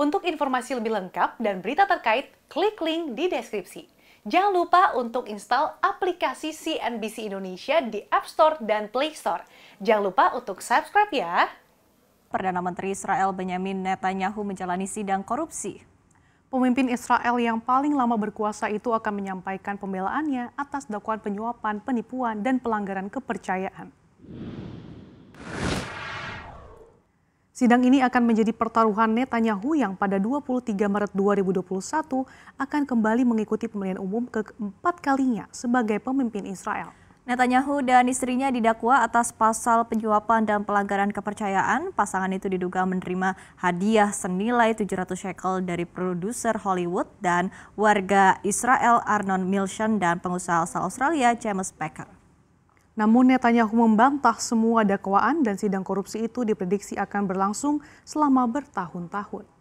Untuk informasi lebih lengkap dan berita terkait, klik link di deskripsi. Jangan lupa untuk install aplikasi CNBC Indonesia di App Store dan Play Store. Jangan lupa untuk subscribe ya. Perdana Menteri Israel Benjamin Netanyahu menjalani sidang korupsi. Pemimpin Israel yang paling lama berkuasa itu akan menyampaikan pembelaannya atas dakwaan penyuapan, penipuan, dan pelanggaran kepercayaan. Sidang ini akan menjadi pertaruhan Netanyahu yang pada 23 Maret 2021 akan kembali mengikuti pemilihan umum keempat kalinya sebagai pemimpin Israel. Netanyahu dan istrinya didakwa atas pasal penyuapan dan pelanggaran kepercayaan. Pasangan itu diduga menerima hadiah senilai 700 shekel dari produser Hollywood dan warga Israel Arnon Milchan dan pengusaha asal Australia James Becker. Namun Netanyahu membantah semua dakwaan dan sidang korupsi itu diprediksi akan berlangsung selama bertahun-tahun.